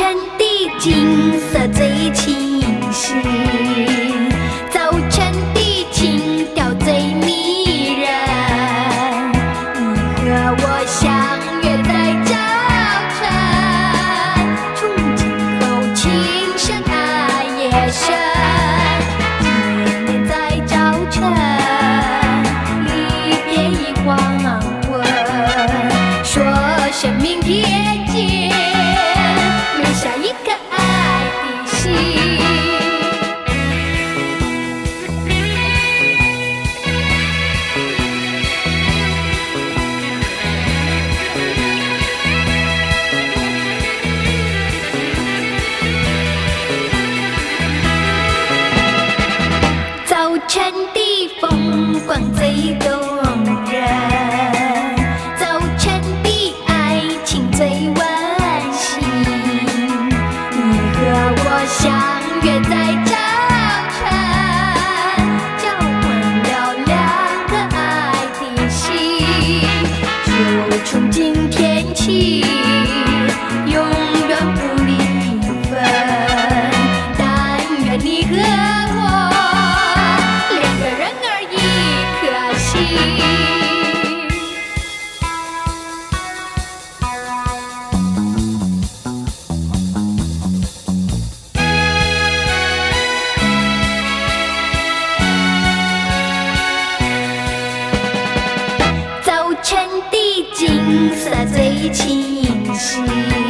晨的景色最清晰，早晨的情调最迷人。你和我相约在早晨，从今后情深爱夜深，年年在早晨，离别一黄昏，说声明天早晨的风光最动人，早晨的爱情最温馨。你和我相约在这天地景色最清晰。